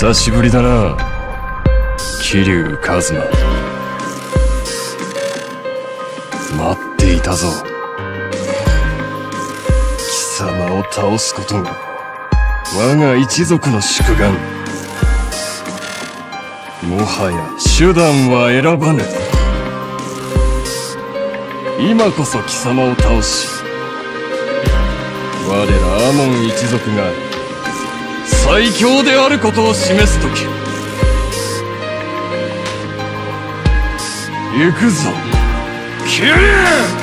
久しぶりだな。桐生一馬。待っていたぞ。貴様を倒すことが我が一族の宿願。もはや手段は選ばぬ。今こそ貴様を倒し我らアモン一族が最強であることを示す時。行くぞ。キリン